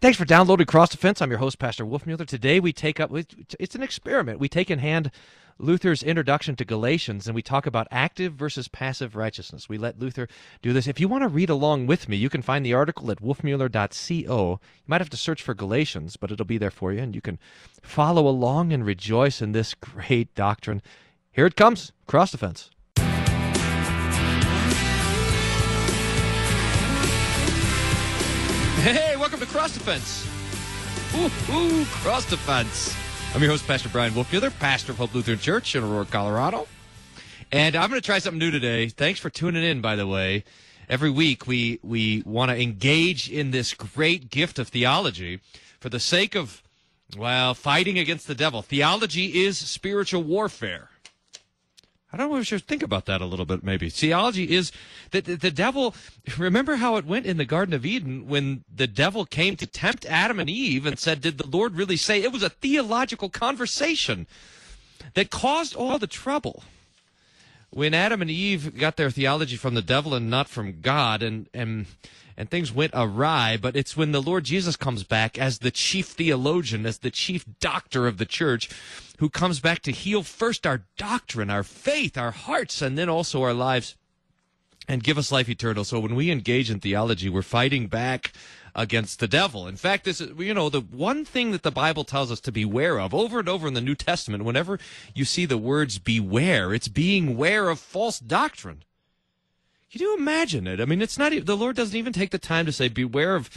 Thanks for downloading Cross Defense. I'm your host, Pastor Wolfmueller. Today we take up, it's an experiment. We take in hand Luther's introduction to Galatians and we talk about active versus passive righteousness. We let Luther do this. If you want to read along with me, you can find the article at wolfmueller.co. You might have to search for Galatians, but it'll be there for you and you can follow along and rejoice in this great doctrine. Here it comes Cross Defense. Hey, welcome to Cross Defense. Ooh, ooh, Cross Defense. I'm your host, Pastor Bryan Wolfmueller, pastor of Hope Lutheran Church in Aurora, Colorado. And I'm going to try something new today. Thanks for tuning in, by the way. Every week we, we want to engage in this great gift of theology for the sake of, well, fighting against the devil. Theology is spiritual warfare. I don't know if you should think about that a little bit, maybe. Theology is that the, devil, remember how it went in the Garden of Eden when the devil came to tempt Adam and Eve and said, Did the Lord really say? It was a theological conversation that caused all the trouble. When Adam and Eve got their theology from the devil and not from God, and, and and things went awry, but it's when the Lord Jesus comes back as the chief theologian, as the chief doctor of the church, who comes back to heal first our doctrine, our faith, our hearts, and then also our lives and give us life eternal. So when we engage in theology, we're fighting back against the devil. In fact, this is, you know, the one thing that the Bible tells us to beware of over and over in the New Testament, whenever you see the words beware, it's being aware of false doctrine. Can you imagine it? I mean, it's not the Lord doesn't even take the time to say, "Beware of."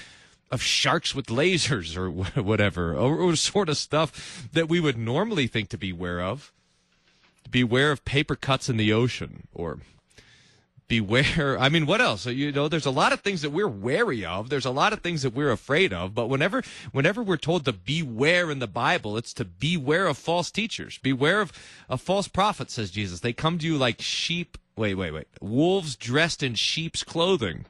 Of sharks with lasers or whatever, or, or sort of stuff that we would normally think to beware of. Beware of paper cuts in the ocean, or beware. I mean, what else? You know, there's a lot of things that we're wary of. There's a lot of things that we're afraid of. But whenever, whenever we're told to beware in the Bible, it's to beware of false teachers. Beware of a false prophet, says Jesus. They come to you like sheep Wait, wait, wait. Wolves dressed in sheep's clothing.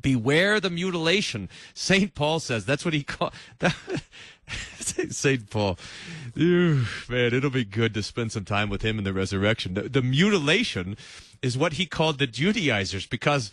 Beware the mutilation. St. Paul says that's what he called. St. Paul. man, it'll be good to spend some time with him in the resurrection. The, the mutilation is what he called the Judaizers because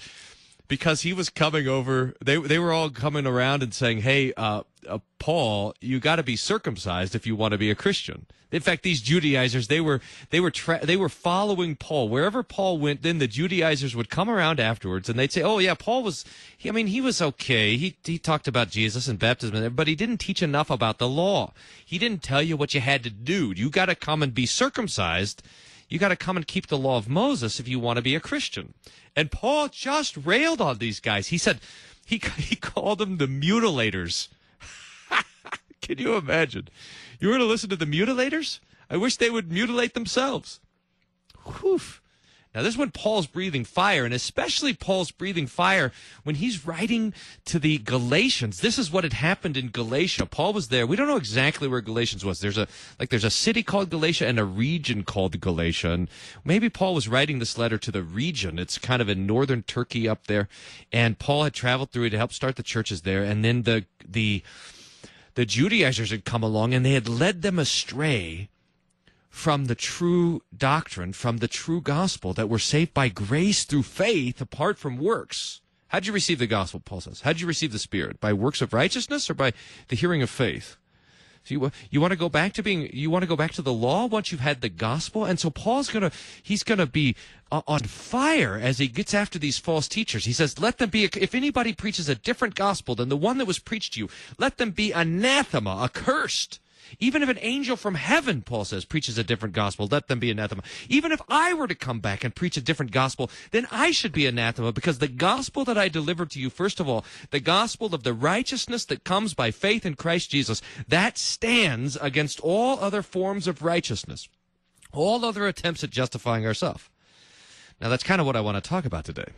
because he was coming over. They they were all coming around and saying, "Hey, uh, uh, Paul, you got to be circumcised if you want to be a Christian." In fact, these Judaizers they were they were tra- they were following Paul wherever Paul went. Then the Judaizers would come around afterwards and they'd say, "Oh yeah, Paul was. He, I mean, he was okay. He he talked about Jesus and baptism, but he didn't teach enough about the law. He didn't tell you what you had to do. You got to come and be circumcised." You got to come and keep the law of Moses if you want to be a Christian. And Paul just railed on these guys. He said, he, he called them the mutilators. Can you imagine? You were to listen to the mutilators? I wish they would mutilate themselves. Whew. Now, this is when Paul's breathing fire, and especially Paul's breathing fire when he's writing to the Galatians. This is what had happened in Galatia. Paul was there. We don't know exactly where Galatians was. There's a like there's a city called Galatia and a region called Galatia, and maybe Paul was writing this letter to the region. It's kind of in northern Turkey up there, and Paul had traveled through it to help start the churches there, and then the the the Judaizers had come along and they had led them astray from the true doctrine, from the true gospel, that we're saved by grace through faith apart from works. How'd you receive the gospel, Paul says? How'd you receive the Spirit? By works of righteousness or by the hearing of faith? So you, you want to go back to being, you want to go back to the law once you've had the gospel? And so Paul's going to, he's going to be uh, on fire as he gets after these false teachers. He says, let them be, if anybody preaches a different gospel than the one that was preached to you, let them be anathema, accursed. Even if an angel from heaven, Paul says, preaches a different gospel, let them be anathema. Even if I were to come back and preach a different gospel, then I should be anathema because the gospel that I delivered to you, first of all, the gospel of the righteousness that comes by faith in Christ Jesus, that stands against all other forms of righteousness, all other attempts at justifying ourselves. Now, that's kind of what I want to talk about today.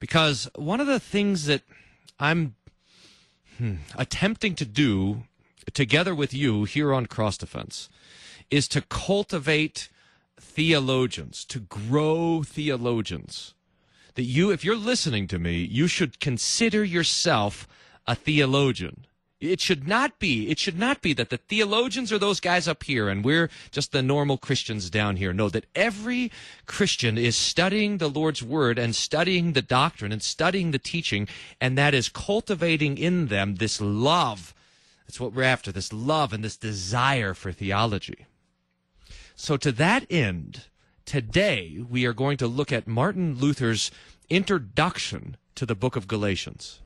Because one of the things that I'm hmm, attempting to do together with you here on Cross Defense is to cultivate theologians, to grow theologians. That you, if you're listening to me, you should consider yourself a theologian. It should not be. It should not be that the theologians are those guys up here and we're just the normal Christians down here. No, that every Christian is studying the Lord's word and studying the doctrine and studying the teaching, and that is cultivating in them this love. That's what we're after, this love and this desire for theology. So to that end, today we are going to look at Martin Luther's introduction to the book of Galatians.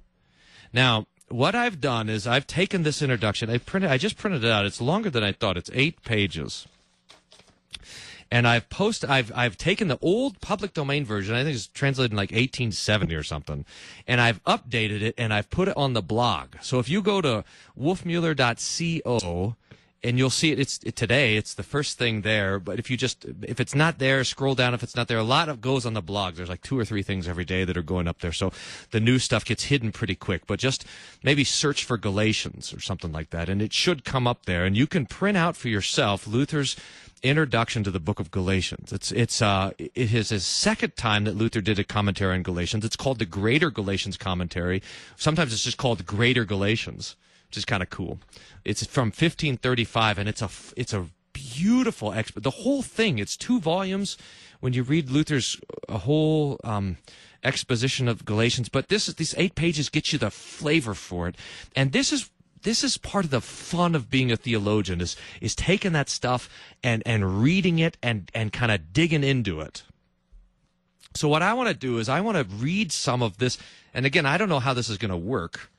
Now, what I've done is I've taken this introduction. I printed. I just printed it out. It's longer than I thought. It's eight pages. And I've posted. I've I've taken the old public domain version. I think it's translated in like 1870 or something, and I've updated it and I've put it on the blog. So if you go to wolfmueller.co and you'll see it. It's it, today. It's the first thing there. But if you just if it's not there, scroll down. If it's not there, a lot of goes on the blog. There's like two or three things every day that are going up there. So the new stuff gets hidden pretty quick. But just maybe search for Galatians or something like that, and it should come up there. And you can print out for yourself Luther's introduction to the book of Galatians. It's it's uh it is his second time that Luther did a commentary on Galatians. It's called the Greater Galatians Commentary. Sometimes it's just called Greater Galatians which is kind of cool. It's from 1535, and it's a it's a beautiful exp. The whole thing. It's two volumes. When you read Luther's a whole um, exposition of Galatians, but this is these eight pages get you the flavor for it, and this is this is part of the fun of being a theologian is is taking that stuff and and reading it and and kind of digging into it. So what I want to do is I want to read some of this, and again I don't know how this is going to work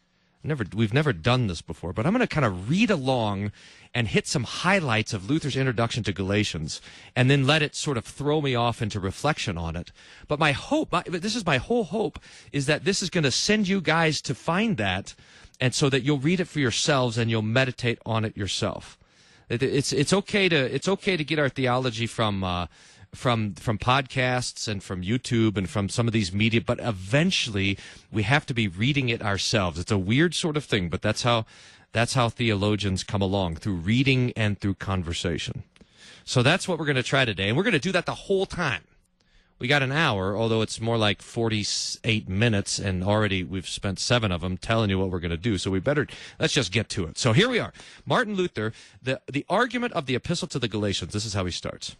never we've never done this before, but I'm going to kind of read along and hit some highlights of Luther's introduction to Galatians, and then let it sort of throw me off into reflection on it. But my hope, my, this is my whole hope, is that this is going to send you guys to find that, and so that you'll read it for yourselves and you'll meditate on it yourself. it's it's okay to it's okay to get our theology from. Uh, from from podcasts and from YouTube and from some of these media, but eventually we have to be reading it ourselves. It's a weird sort of thing, but that's how that's how theologians come along through reading and through conversation. So that's what we're going to try today, and we're going to do that the whole time. We got an hour, although it's more like 48 minutes, and already we've spent seven of them telling you what we're going to do. So we better, let's just get to it. So here we are. Martin Luther, the, the argument of the epistle to the Galatians. This is how he starts.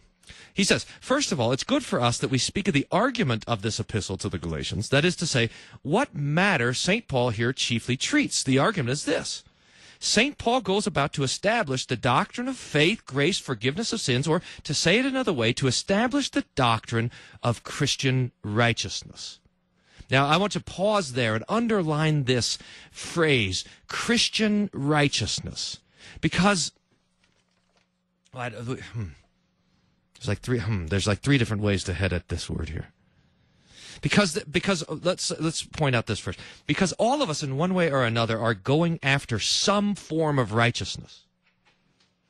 He says, first of all, it's good for us that we speak of the argument of this epistle to the Galatians. That is to say, what matter St. Paul here chiefly treats. The argument is this. St. Paul goes about to establish the doctrine of faith, grace, forgiveness of sins, or to say it another way, to establish the doctrine of Christian righteousness. Now, I want to pause there and underline this phrase, Christian righteousness, because well, hmm, there's like three. Hmm, there's like three different ways to head at this word here. Because because uh, let's let's point out this first. Because all of us, in one way or another, are going after some form of righteousness.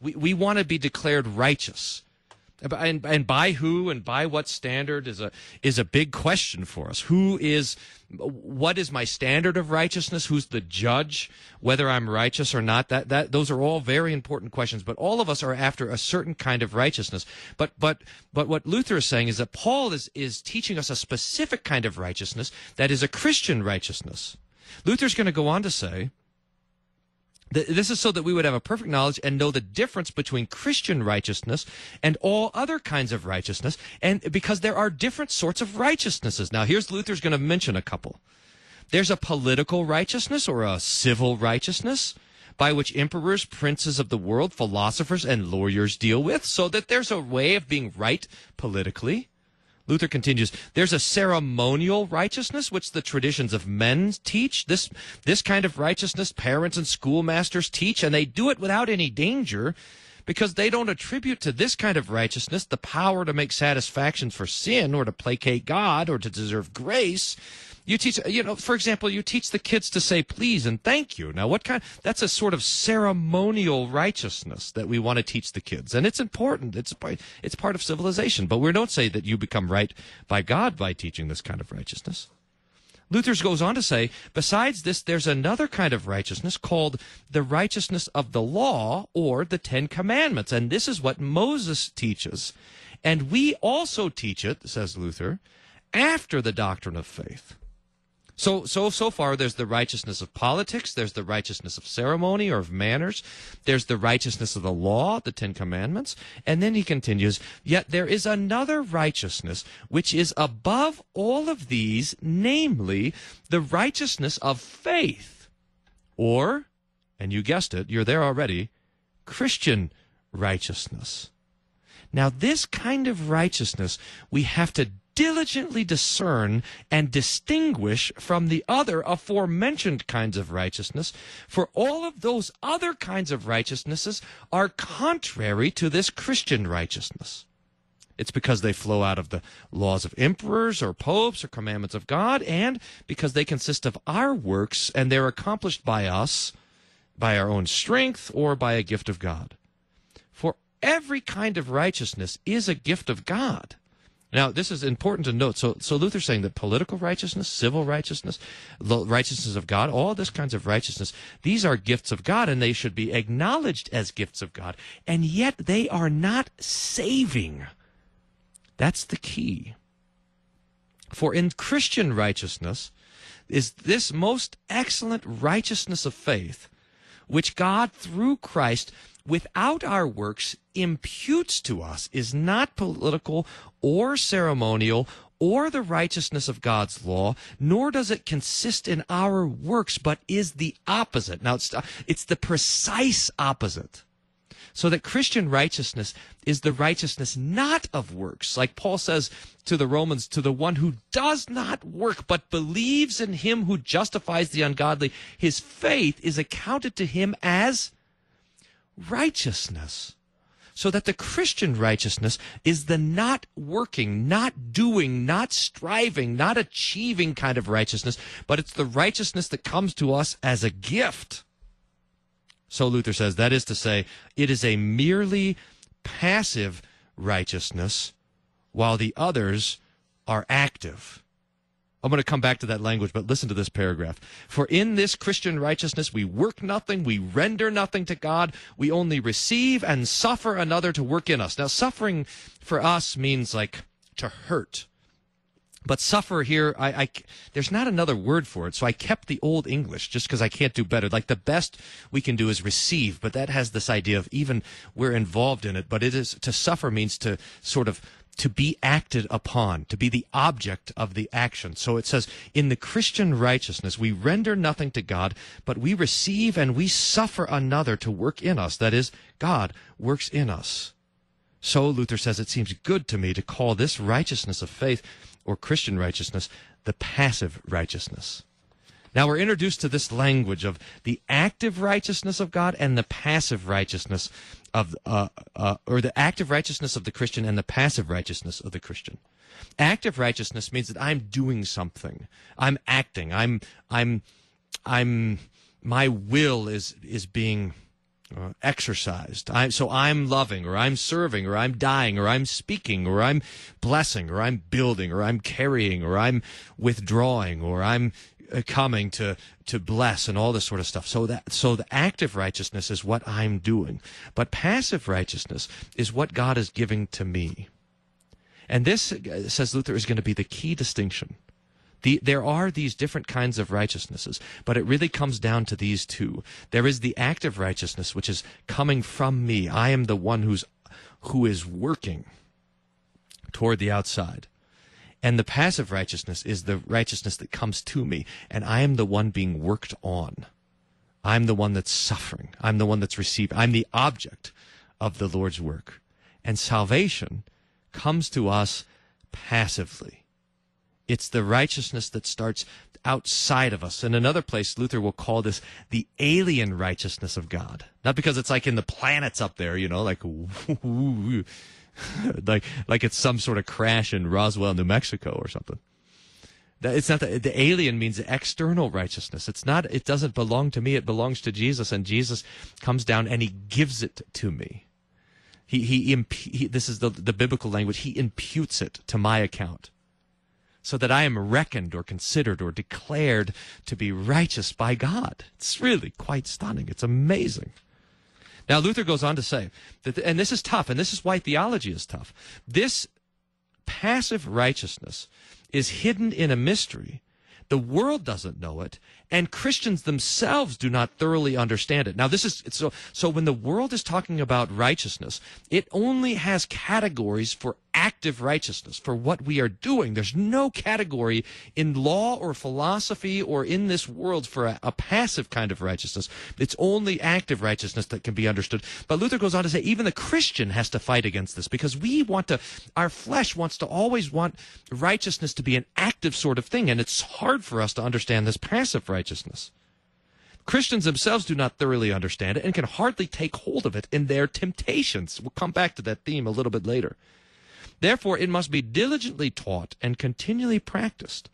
We we want to be declared righteous and, and by who and by what standard is a is a big question for us. Who is what is my standard of righteousness? Who's the judge whether I'm righteous or not? That that those are all very important questions. But all of us are after a certain kind of righteousness. But but but what Luther is saying is that Paul is is teaching us a specific kind of righteousness that is a Christian righteousness. Luther's going to go on to say this is so that we would have a perfect knowledge and know the difference between Christian righteousness and all other kinds of righteousness, and because there are different sorts of righteousnesses. Now, here's Luther's going to mention a couple. There's a political righteousness or a civil righteousness by which emperors, princes of the world, philosophers, and lawyers deal with, so that there's a way of being right politically. Luther continues, there's a ceremonial righteousness which the traditions of men teach. This, this kind of righteousness parents and schoolmasters teach, and they do it without any danger because they don't attribute to this kind of righteousness the power to make satisfactions for sin or to placate God or to deserve grace. You teach, you know, for example, you teach the kids to say please and thank you. Now, what kind, that's a sort of ceremonial righteousness that we want to teach the kids. And it's important. It's, it's part of civilization. But we don't say that you become right by God by teaching this kind of righteousness. Luther goes on to say, besides this, there's another kind of righteousness called the righteousness of the law or the Ten Commandments. And this is what Moses teaches. And we also teach it, says Luther, after the doctrine of faith. So, so, so far, there's the righteousness of politics, there's the righteousness of ceremony or of manners, there's the righteousness of the law, the Ten Commandments, and then he continues, yet there is another righteousness which is above all of these, namely, the righteousness of faith. Or, and you guessed it, you're there already, Christian righteousness. Now, this kind of righteousness we have to diligently discern and distinguish from the other aforementioned kinds of righteousness, for all of those other kinds of righteousnesses are contrary to this Christian righteousness. It's because they flow out of the laws of emperors or popes or commandments of God, and because they consist of our works and they're accomplished by us, by our own strength, or by a gift of God. For every kind of righteousness is a gift of God. Now, this is important to note. So, so Luther's saying that political righteousness, civil righteousness, the righteousness of God, all this kinds of righteousness, these are gifts of God and they should be acknowledged as gifts of God. And yet they are not saving. That's the key. For in Christian righteousness is this most excellent righteousness of faith, which God through Christ without our works imputes to us is not political or ceremonial or the righteousness of God's law, nor does it consist in our works, but is the opposite. Now, it's, it's the precise opposite. So that Christian righteousness is the righteousness not of works. Like Paul says to the Romans, to the one who does not work, but believes in him who justifies the ungodly, his faith is accounted to him as righteousness. So that the Christian righteousness is the not working, not doing, not striving, not achieving kind of righteousness, but it's the righteousness that comes to us as a gift. So Luther says that is to say, it is a merely passive righteousness, while the others are active. I'm going to come back to that language, but listen to this paragraph. For in this Christian righteousness, we work nothing, we render nothing to God, we only receive and suffer another to work in us. Now, suffering for us means like to hurt. But suffer here, I, I, there's not another word for it, so I kept the old English just because I can't do better. Like the best we can do is receive, but that has this idea of even we're involved in it. But it is to suffer means to sort of to be acted upon, to be the object of the action. So it says, in the Christian righteousness, we render nothing to God, but we receive and we suffer another to work in us. That is, God works in us. So Luther says, it seems good to me to call this righteousness of faith or Christian righteousness the passive righteousness. Now we're introduced to this language of the active righteousness of God and the passive righteousness of, uh, uh, or the active righteousness of the Christian and the passive righteousness of the Christian. Active righteousness means that I'm doing something. I'm acting. I'm, I'm, I'm, my will is, is being uh, exercised. I, so I'm loving, or I'm serving, or I'm dying, or I'm speaking, or I'm blessing, or I'm building, or I'm carrying, or I'm withdrawing, or I'm coming to to bless and all this sort of stuff. So that so the active righteousness is what I'm doing, but passive righteousness is what God is giving to me. And this uh, says Luther is going to be the key distinction. The, there are these different kinds of righteousnesses, but it really comes down to these two. There is the active righteousness, which is coming from me. I am the one who's who is working toward the outside. And the passive righteousness is the righteousness that comes to me, and I am the one being worked on. I'm the one that's suffering. I'm the one that's received. I'm the object of the Lord's work. And salvation comes to us passively. It's the righteousness that starts outside of us. In another place, Luther will call this the alien righteousness of God. Not because it's like in the planets up there, you know, like, like like it's some sort of crash in Roswell, New Mexico, or something. It's not the, the alien means external righteousness. It's not. It doesn't belong to me. It belongs to Jesus, and Jesus comes down and he gives it to me. He he, he this is the the biblical language. He imputes it to my account so that I am reckoned or considered or declared to be righteous by God. It's really quite stunning. It's amazing. Now, Luther goes on to say that, and this is tough, and this is why theology is tough. This passive righteousness is hidden in a mystery The world doesn't know it, and Christians themselves do not thoroughly understand it. Now, this is so. So when the world is talking about righteousness, it only has categories for active righteousness for what we are doing. There's no category in law or philosophy or in this world for a, a, passive kind of righteousness. It's only active righteousness that can be understood. But Luther goes on to say even the Christian has to fight against this because we want to, our flesh wants to always want righteousness to be an active sort of thing. And it's hard for us to understand this passive righteousness. Christians themselves do not thoroughly understand it and can hardly take hold of it in their temptations. We'll come back to that theme a little bit later. Therefore, it must be diligently taught and continually practiced.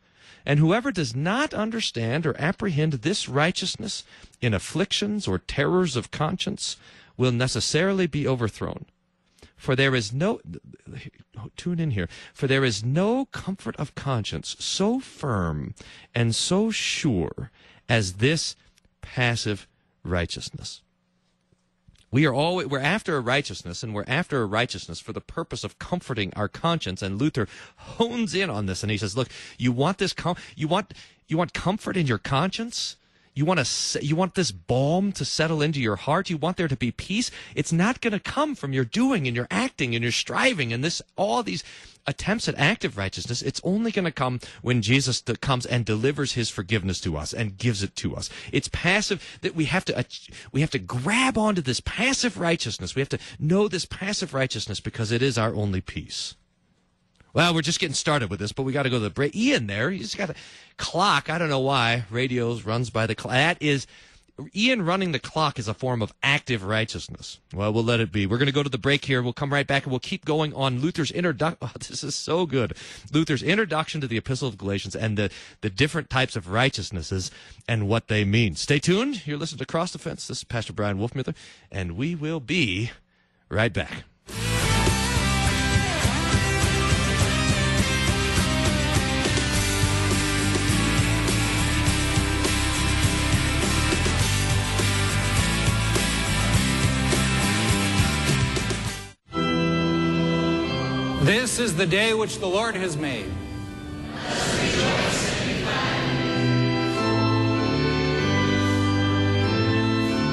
And whoever does not understand or apprehend this righteousness in afflictions or terrors of conscience will necessarily be overthrown. For there is no, tune in here, for there is no comfort of conscience so firm and so sure as this passive righteousness. We are always we're after a righteousness, and we're after a righteousness for the purpose of comforting our conscience. And Luther hones in on this, and he says, "Look, you want this com- you want you want comfort in your conscience." You want to you want this balm to settle into your heart. You want there to be peace. It's not going to come from your doing and your acting and your striving and this all these attempts at active righteousness, it's only going to come when Jesus comes and delivers his forgiveness to us and gives it to us. It's passive that we have to we have to grab onto this passive righteousness. We have to know this passive righteousness because it is our only peace. Well, we're just getting started with this, but we got to go to the break. Ian there, he's got a clock. I don't know why. Radios runs by the clock. That is Ian running the clock is a form of active righteousness. Well, we'll let it be. We're going to go to the break here. We'll come right back and we'll keep going on Luther's introduction. Oh, this is so good. Luther's introduction to the Epistle of Galatians and the, the different types of righteousnesses and what they mean. Stay tuned. You're listening to Cross Defense. This is Pastor Bryan Wolfmueller, and we will be right back. This is the day which the Lord has made.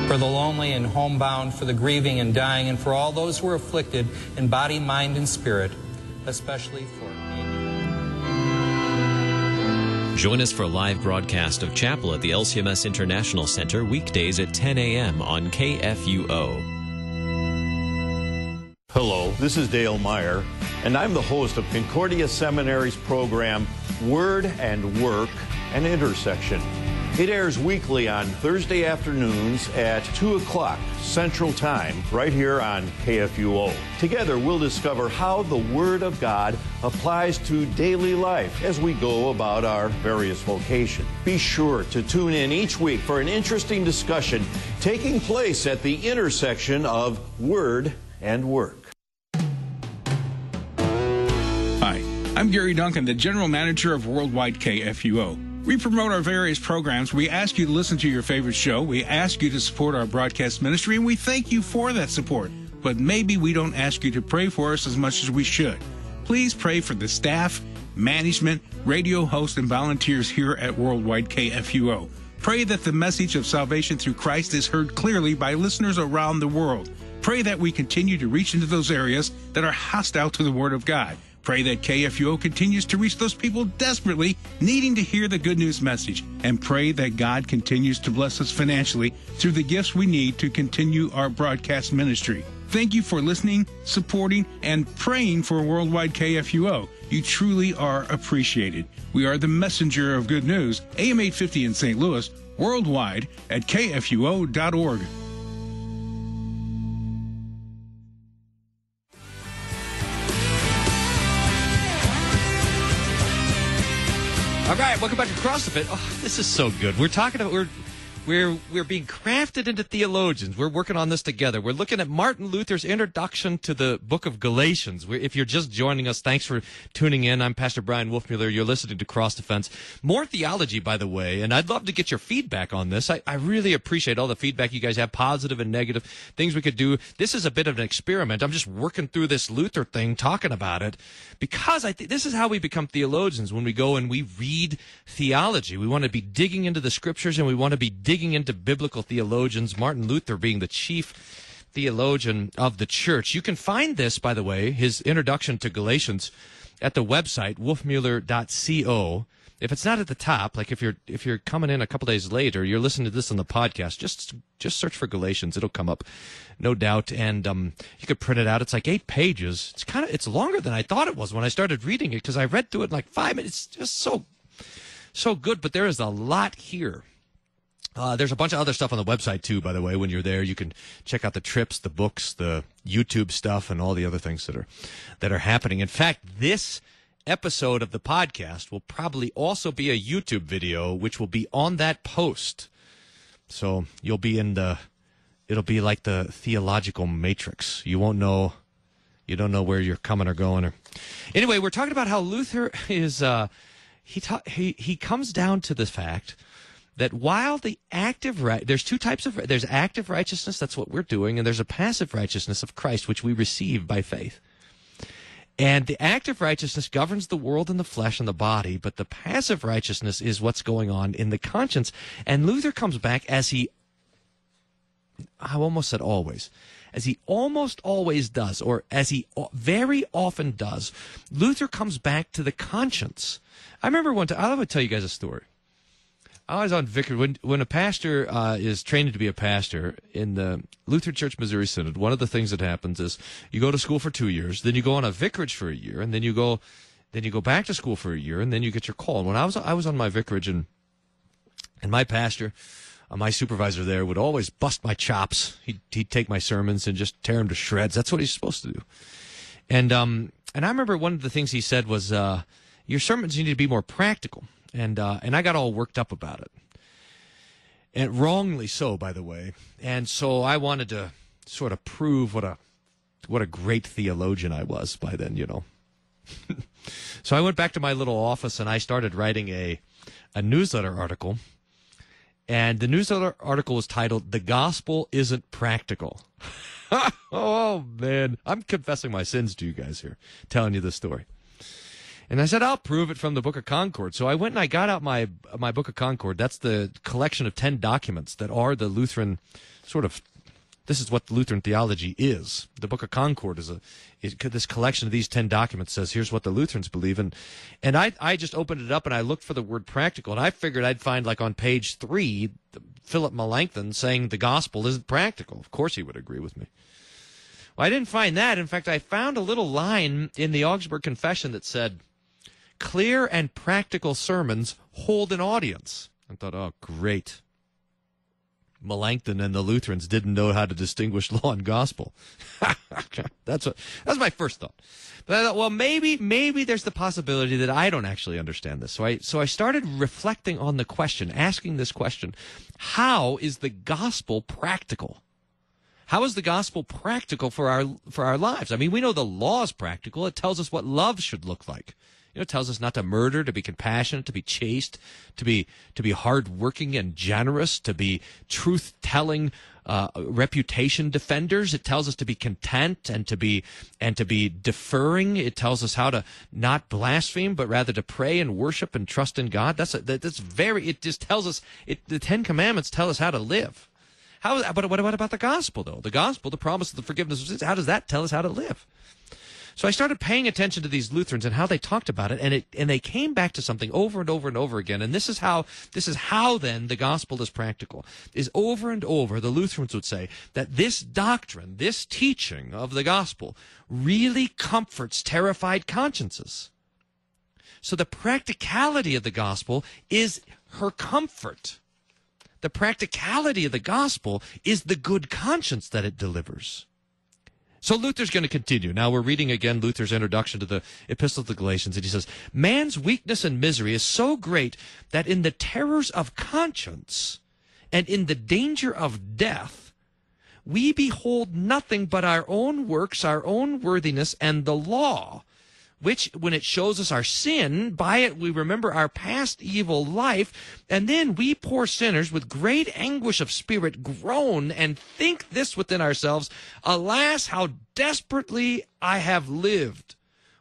For the lonely and homebound, for the grieving and dying, and for all those who are afflicted in body, mind, and spirit, especially for. Me. Join us for a live broadcast of chapel at the LCMS International Center weekdays at 10 a.m. on KFUO. Hello, this is Dale Meyer, and I'm the host of Concordia Seminary's program, Word and Work, an Intersection. It airs weekly on Thursday afternoons at 2 o'clock Central Time, right here on KFUO. Together, we'll discover how the Word of God applies to daily life as we go about our various vocations. Be sure to tune in each week for an interesting discussion taking place at the intersection of Word and Work. I'm Gary Duncan, the General Manager of Worldwide KFUO. We promote our various programs. We ask you to listen to your favorite show. We ask you to support our broadcast ministry, and we thank you for that support. But maybe we don't ask you to pray for us as much as we should. Please pray for the staff, management, radio hosts, and volunteers here at Worldwide KFUO. Pray that the message of salvation through Christ is heard clearly by listeners around the world. Pray that we continue to reach into those areas that are hostile to the Word of God. Pray that KFUO continues to reach those people desperately needing to hear the good news message. And pray that God continues to bless us financially through the gifts we need to continue our broadcast ministry. Thank you for listening, supporting, and praying for Worldwide KFUO. You truly are appreciated. We are the messenger of good news, AM 850 in St. Louis, worldwide at kfuo.org. All right, welcome back to Cross the Fit. Oh, this is so good. We're talking about we're We're we're being crafted into theologians. We're working on this together. We're looking at Martin Luther's introduction to the book of Galatians. We're, if you're just joining us, thanks for tuning in. I'm Pastor Bryan Wolfmueller. You're listening to Cross Defense. More theology, by the way, and I'd love to get your feedback on this. I, I really appreciate all the feedback you guys have, positive and negative, things we could do. This is a bit of an experiment. I'm just working through this Luther thing, talking about it, because I think this is how we become theologians when we go and we read theology. We want to be digging into the scriptures and we want to be digging into biblical theologians, Martin Luther being the chief theologian of the church. You can find this, by the way, his introduction to Galatians at the website wolfmueller.co. If it's not at the top, like if you're if you're coming in a couple days later, you're listening to this on the podcast, just just search for Galatians. It'll come up, no doubt. And um, you could print it out. It's like eight pages. It's kind of it's longer than I thought it was when I started reading it because I read through it in like five minutes. It's just so so good. But there is a lot here uh, there's a bunch of other stuff on the website too, by the way. When you're there, you can check out the trips, the books, the YouTube stuff, and all the other things that are that are happening. In fact, this episode of the podcast will probably also be a YouTube video, which will be on that post. So you'll be in the. It'll be like the theological matrix. You won't know. You don't know where you're coming or going. Or anyway, we're talking about how Luther is. Uh, he ta- he he comes down to the fact that while the active right there's two types of there's active righteousness that's what we're doing and there's a passive righteousness of Christ which we receive by faith and the active righteousness governs the world and the flesh and the body but the passive righteousness is what's going on in the conscience. And Luther comes back as he I almost said always as he almost always does or as he very often does Luther comes back to the conscience. I remember one time I'll tell you guys a story I was on vicar when when a pastor uh, is trained to be a pastor in the Lutheran Church Missouri Synod. One of the things that happens is you go to school for two years, then you go on a vicarage for a year, and then you go then you go back to school for a year, and then you get your call. And when I was I was on my vicarage, and and my pastor, uh, my supervisor there, would always bust my chops. He'd he'd take my sermons and just tear them to shreds. That's what he's supposed to do. And um and I remember one of the things he said was, uh, "Your sermons need to be more practical." And uh, and I got all worked up about it, and wrongly so, by the way. And so I wanted to sort of prove what a what a great theologian I was by then, you know. so I went back to my little office and I started writing a a newsletter article. And the newsletter article was titled "The Gospel Isn't Practical." oh man, I'm confessing my sins to you guys here, telling you this story. And I said, I'll prove it from the Book of Concord. So I went and I got out my my Book of Concord. That's the collection of ten documents that are the Lutheran sort of. This is what Lutheran theology is. The Book of Concord is a it, this collection of these ten documents says here's what the Lutherans believe, and and I I just opened it up and I looked for the word practical, and I figured I'd find like on page three Philip Melanchthon saying the gospel isn't practical. Of course, he would agree with me. Well, I didn't find that. In fact, I found a little line in the Augsburg Confession that said Clear and practical sermons hold an audience. I thought, oh, great. Melanchthon and the Lutherans didn't know how to distinguish law and gospel. that's what that's my first thought. But I thought, well, maybe maybe there's the possibility that I don't actually understand this. So I so I started reflecting on the question, asking this question: How is the gospel practical? How is the gospel practical for our for our lives? I mean, we know the law is practical. It tells us what love should look like. You know, it tells us not to murder, to be compassionate, to be chaste, to be to be hardworking and generous, to be truth telling, uh, reputation defenders. It tells us to be content and to be and to be deferring. It tells us how to not blaspheme, but rather to pray and worship and trust in God. That's a, that's very. It just tells us. It, the Ten Commandments tell us how to live. How? But what, about the gospel though? The gospel, the promise of the forgiveness of sins. How does that tell us how to live? So I started paying attention to these Lutherans and how they talked about it, and it and they came back to something over and over and over again. And this is how this is how then the gospel is practical. Is over and over the Lutherans would say that this doctrine, this teaching of the gospel, really comforts terrified consciences. So the practicality of the gospel is her comfort. The practicality of the gospel is the good conscience that it delivers. So Luther's going to continue. Now we're reading again Luther's introduction to the Epistle to the Galatians, and he says, Man's weakness and misery is so great that in the terrors of conscience, and in the danger of death, we behold nothing but our own works, our own worthiness, and the law, which, when it shows us our sin, by it we remember our past evil life, and then we poor sinners with great anguish of spirit groan and think this within ourselves, Alas, how desperately I have lived.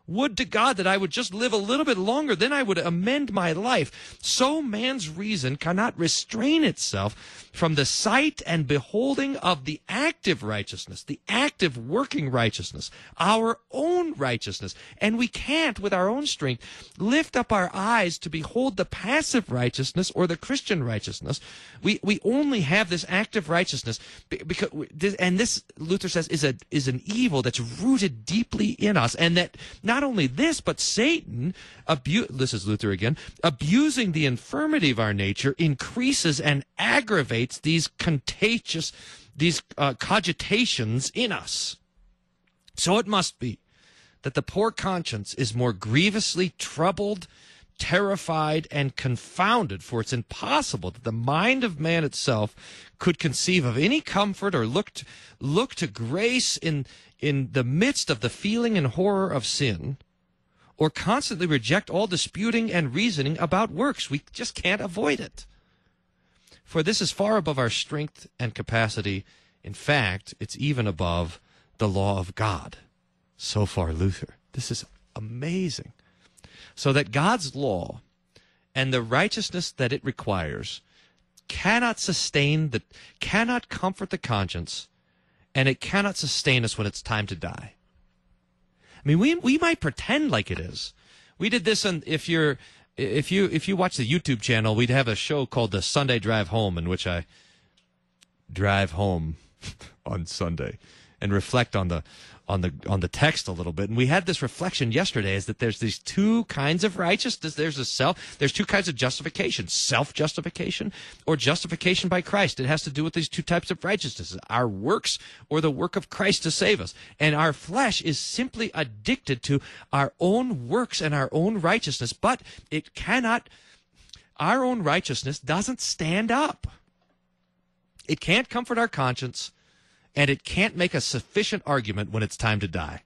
Would to God that I would just live a little bit longer, then I would amend my life. So man's reason cannot restrain itself from the sight and beholding of the active righteousness, the active working righteousness, our own righteousness. And we can't, with our own strength, lift up our eyes to behold the passive righteousness or the Christian righteousness. We, we only have this active righteousness because, and this, Luther says, is a, is an evil that's rooted deeply in us. And that not only this, but Satan, abu- this is Luther again, abusing the infirmity of our nature increases and aggravates these contagious, these uh, cogitations in us. So it must be that the poor conscience is more grievously troubled, terrified, and confounded, for it's impossible that the mind of man itself could conceive of any comfort or look to, look to grace in, in the midst of the feeling and horror of sin, or constantly reject all disputing and reasoning about works. We just can't avoid it. For this is far above our strength and capacity. In fact, it's even above the law of God. So far, Luther. This is amazing. So that God's law and the righteousness that it requires cannot sustain the cannot comfort the conscience and it cannot sustain us when it's time to die. I mean, we we might pretend like it is. We did this, and if you're if you if you watch the YouTube channel, we'd have a show called the Sunday Drive Home, in which I drive home on Sunday and reflect on the on the on the text a little bit. And we had this reflection yesterday is that there's these two kinds of righteousness. There's a self there's two kinds of justification, self-justification or justification by Christ. It has to do with these two types of righteousness, our works or the work of Christ to save us. And our flesh is simply addicted to our own works and our own righteousness, but it cannot our own righteousness doesn't stand up. It can't comfort our conscience and it can't make a sufficient argument when it's time to die.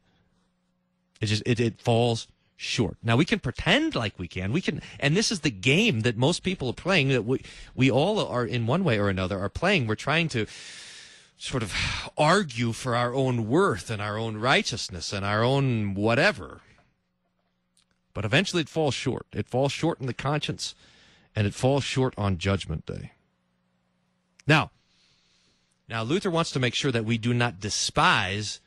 It just it, it falls short. Now we can pretend like we can. We can, and this is the game that most people are playing. That we we all are in one way or another are playing. We're trying to sort of argue for our own worth and our own righteousness and our own whatever. But eventually it falls short. It falls short in the conscience and it falls short on judgment day. Now, now, Luther wants to make sure that we do not despise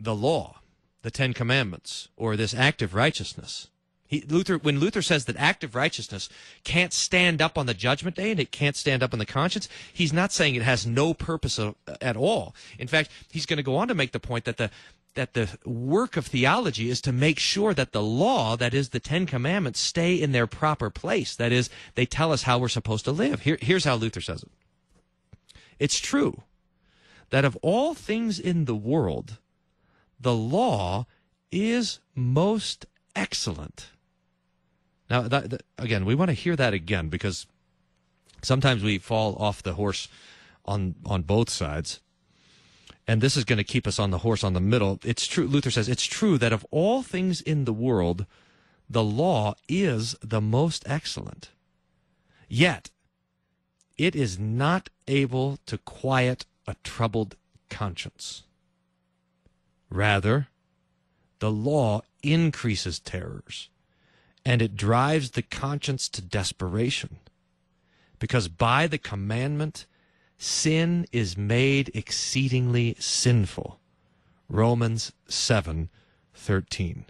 the law, the Ten Commandments, or this act of righteousness. He, Luther, when Luther says that active righteousness can't stand up on the judgment day and it can't stand up in the conscience, he's not saying it has no purpose at all. In fact, he's going to go on to make the point that the that the work of theology is to make sure that the law, that is the Ten Commandments, stay in their proper place. That is, they tell us how we're supposed to live. Here, here's how Luther says it. It's true that of all things in the world, the law is most excellent. Now, that, that, again, we want to hear that again because sometimes we fall off the horse on on both sides, and this is going to keep us on the horse on the middle. It's true. Luther says it's true that of all things in the world, the law is the most excellent. Yet, it is not able to quiet a troubled conscience. Rather, the law increases terrors and it drives the conscience to desperation. Because by the commandment, sin is made exceedingly sinful. Romans 7 13.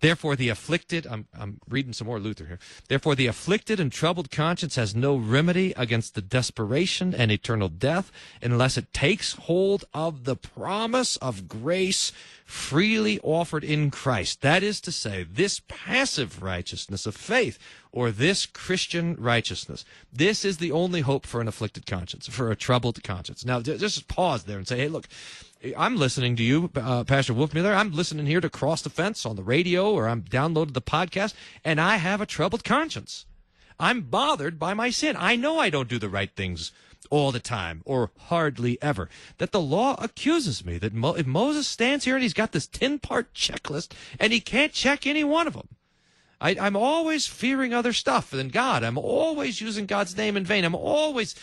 Therefore, the afflicted, I'm, I'm reading some more Luther here. Therefore, the afflicted and troubled conscience has no remedy against the desperation and eternal death unless it takes hold of the promise of grace freely offered in Christ. That is to say, this passive righteousness of faith or this Christian righteousness. This is the only hope for an afflicted conscience, for a troubled conscience. Now, just pause there and say, hey, look, I'm listening to you, uh, Pastor Wolfmueller. I'm listening here to Cross Defense on the radio, or I'm downloaded the podcast, and I have a troubled conscience. I'm bothered by my sin. I know I don't do the right things all the time or hardly ever. That the law accuses me that Mo- if Moses stands here and he's got this 10 part checklist and he can't check any one of them. I, I'm always fearing other stuff than God. I'm always using God's name in vain. I'm always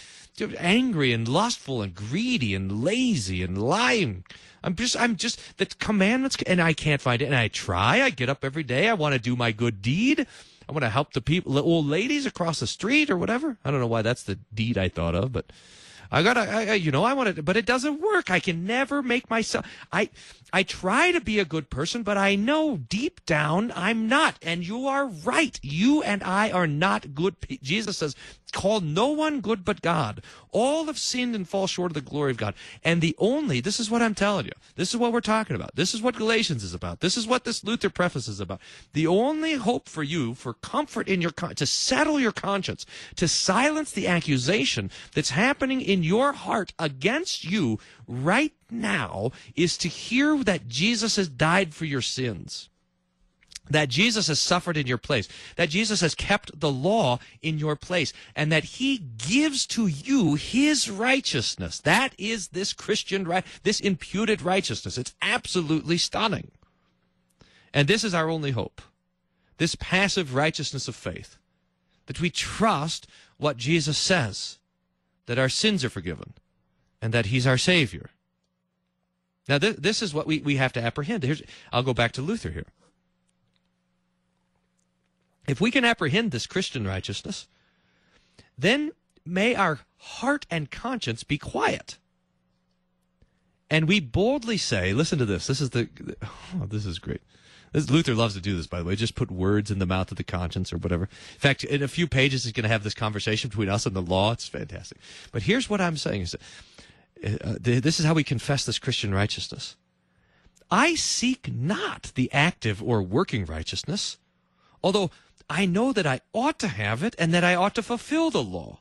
angry and lustful and greedy and lazy and lying. I'm just, I'm just, the commandments, and I can't find it. And I try. I get up every day. I want to do my good deed. I want to help the people, old ladies across the street or whatever. I don't know why that's the deed I thought of, but I gotta, you know, I want to, but it doesn't work. I can never make myself. I, I try to be a good person, but I know deep down I'm not. And you are right. You and I are not good. Jesus says, call no one good but God. All have sinned and fall short of the glory of God. And the only, this is what I'm telling you. This is what we're talking about. This is what Galatians is about. This is what this Luther preface is about. The only hope for you, for comfort in your, con- to settle your conscience, to silence the accusation that's happening in your heart against you right now is to hear that Jesus has died for your sins. That Jesus has suffered in your place, that Jesus has kept the law in your place, and that he gives to you his righteousness. That is this Christian right, this imputed righteousness. It's absolutely stunning. And this is our only hope. This passive righteousness of faith. That we trust what Jesus says, that our sins are forgiven, and that he's our Savior. Now, th- this is what we, we have to apprehend. Here's, I'll go back to Luther here. If we can apprehend this Christian righteousness, then may our heart and conscience be quiet. And we boldly say, listen to this. This is the, oh, this is great. This, Luther loves to do this, by the way. Just put words in the mouth of the conscience or whatever. In fact, in a few pages, he's going to have this conversation between us and the law. It's fantastic. But here's what I'm saying: is that uh, this is how we confess this Christian righteousness. I seek not the active or working righteousness, although I know that I ought to have it and that I ought to fulfill the law.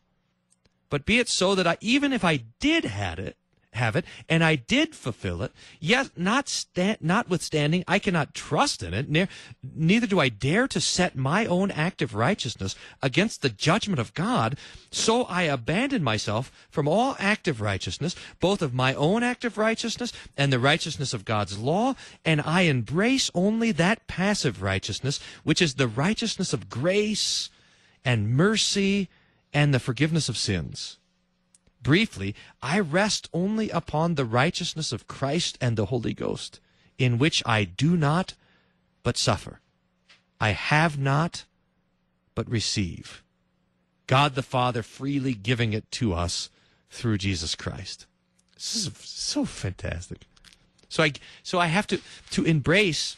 But be it so that I, even if I did had it, have it, and I did fulfill it. Yet, not sta- notwithstanding, I cannot trust in it. Ne- neither do I dare to set my own act of righteousness against the judgment of God. So I abandon myself from all active righteousness, both of my own act of righteousness and the righteousness of God's law, and I embrace only that passive righteousness, which is the righteousness of grace and mercy and the forgiveness of sins. Briefly, I rest only upon the righteousness of Christ and the Holy Ghost, in which I do not, but suffer. I have not, but receive. God the Father freely giving it to us through Jesus Christ. This is so fantastic. So I so I have to to embrace,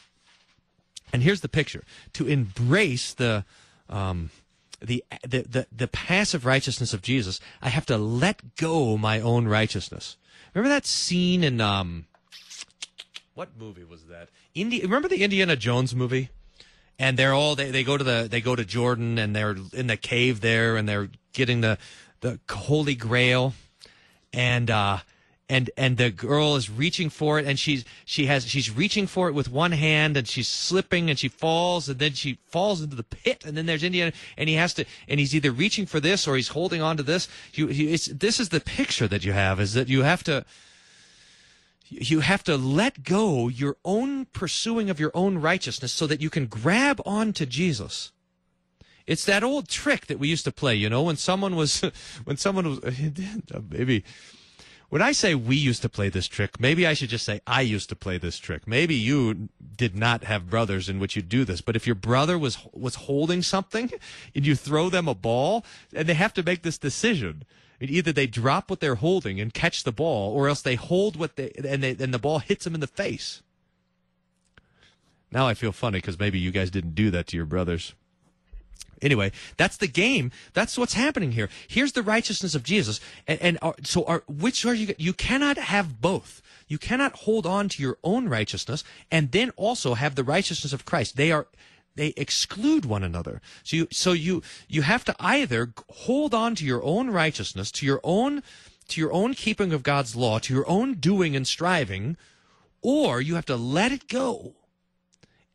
and here's the picture: to embrace the um, the, the, the, the passive righteousness of Jesus, I have to let go my own righteousness. Remember that scene in um, what movie was that? Indi- remember the Indiana Jones movie? And they're all they, they go to the they go to Jordan and they're in the cave there and they're getting the the Holy Grail, and uh, and and the girl is reaching for it and she's she has she's reaching for it with one hand and she's slipping and she falls and then she falls into the pit and then there's Indiana and he has to and he's either reaching for this or he's holding on to this. You, you this is the picture that you have is that you have to you have to let go your own pursuing of your own righteousness so that you can grab onto Jesus. It's that old trick that we used to play you know when someone was when someone was maybe when I say we used to play this trick, maybe I should just say I used to play this trick. Maybe you did not have brothers in which you do this, but if your brother was was holding something and you throw them a ball, and they have to make this decision. Either they drop what they're holding and catch the ball, or else they hold what they and they and the ball hits them in the face. Now I feel funny because maybe you guys didn't do that to your brothers. Anyway, that's the game. That's what's happening here. Here's the righteousness of Jesus, and, and are, so are which are you? You cannot have both. You cannot hold on to your own righteousness and then also have the righteousness of Christ. They are they exclude one another. So you so you you have to either hold on to your own righteousness, to your own to your own keeping of God's law, to your own doing and striving, or you have to let it go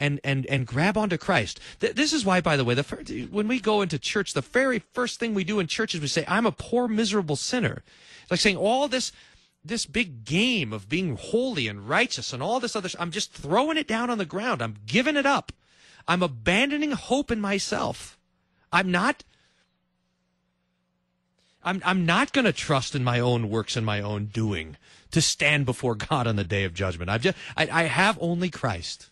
and and and grab onto Christ. Th- this is why, by the way, the when we go into church, the very first thing we do in church is we say, "I'm a poor, miserable sinner." It's like saying all this this big game of being holy and righteous and all this other. I'm just throwing it down on the ground. I'm giving it up. I'm abandoning hope in myself. I'm not. I'm I'm not going to trust in my own works and my own doing to stand before God on the day of judgment. I've just I, I have only Christ.